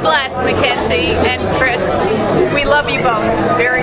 Bless, Mackenzie and Chris. We love you both. very.